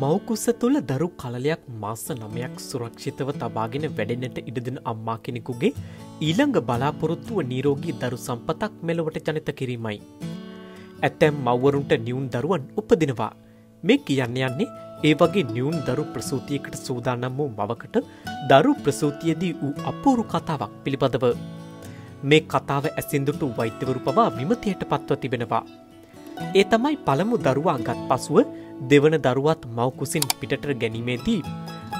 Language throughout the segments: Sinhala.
මවකුස්ස තුළ දරු කලලයක් මාස නමයක් සුරක්ෂිතව තබාගෙන වැඩෙනට ඉඩදෙන අම්මා කෙනෙකුගේ ඊළඟ බලාපොරොත්තුව නීරෝගී දරු සම්පතක් මෙලොවට ජනත කිරීමයි. ඇතැම් මව්වරුන්ට නියුන් දරුවන් උපදිනවා. මේ කියන්න යන්නේ ඒ වගේ නියුන් දරු ප්‍රසූතියකට සූදානම් වූ මවකට දරු ප්‍රසූතියදී වූ අපූරු කතාවක් පිළිබඳව. මේ කතාව ඇසින්දුටු වෛත්‍යවරු පවා විමතියට පත්ව තිබෙනවා. ඒ තමයි පළමු දරුවා ගත් පසුව දෙවන දරුවත් මවකුසින් පිටට ගැනීමේදී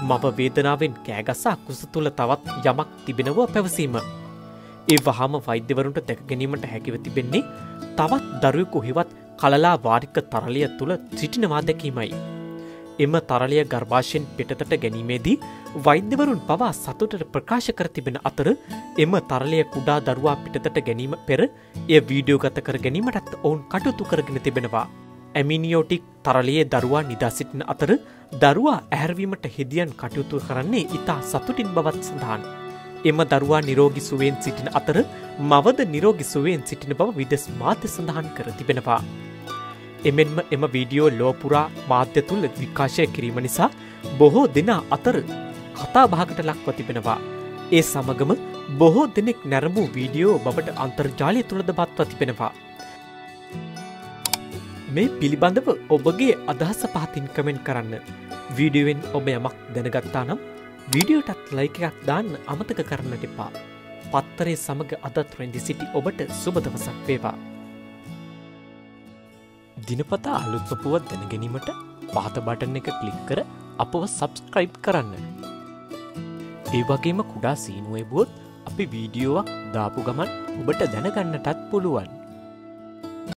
මව වේදනාවෙන් කෑගසා කුස තුළ තවත් යමක් තිබෙනව පැවසීම. ඒ වහම වෛද්‍යවරුන්ට දැක ගැනීමට හැකිව තිබෙන්නේ තවත් දරුවෙකු හිවත් කලලා වාරික තරලය තුළ සිටිනවා දැකීමයි. එම තරලය ගර්භාෂයෙන් පිටතට ගැනීමේදී වෛද්‍යවරුන් පවා සතුටට ප්‍රකාශ කර තිබෙන අතර එම තරලය කුඩා දරුවා පිටතට ගැනීම පෙර එය වීඩියෝ ගත කර ගැනීමටත් ඔවුන් කටයුතු කරගෙන තිබෙනවා. ඇමිනිියෝටික් තරලයේ දරුවා නිදා සිටින අතර දරුවා ඇහැරවීමට හෙදියන් කටයුතු කරන්නේ ඉතා සතුටින් බවත් සඳහන්. එම දරුවා නිරෝගි සුවෙන් සිටින අතර මවද නිරෝගි සුවෙන් සිටින බව විදෙස් මාත්‍ය සඳහන් කර තිබෙනවා. එමෙන්ම එම වීඩියෝ ලෝපුරා මාධ්‍ය තුළ විකාශය කිරීම නිසා බොහෝ දෙනා අතර කතා භාගට ලක්ව තිබෙනවා. ඒ සමගම බොහෝ දෙනෙක් නැරඹූ වීඩියෝ බවට අන්තර්ජාලය තුළද බත්ව තිබෙනවා. මේ පිළිබඳව ඔබගේ අදහස පහතින් කමෙන්ට් කරන්න. වීඩියුවෙන් ඔබ යමක් දැනගත්තා නම් වීඩියෝටත් ලයික එකක් දාන්න අමතක කරන්නට එපා. පත්තරේ සමඟ අදත් රැදි සිටි ඔබට සුබදවසක් වේවා. දිනපතා අලුත්පපුුවත් දැනගැනීමට පාත බටන එක කලික් කර අපව සබස්ක්‍රයිබ් කරන්න. ඒ වගේම කුඩා සීනුවබුවොත් අපි වීඩියෝවක් දාපු ගමන් ඔබට දැනගන්නටත් පුළුවන්.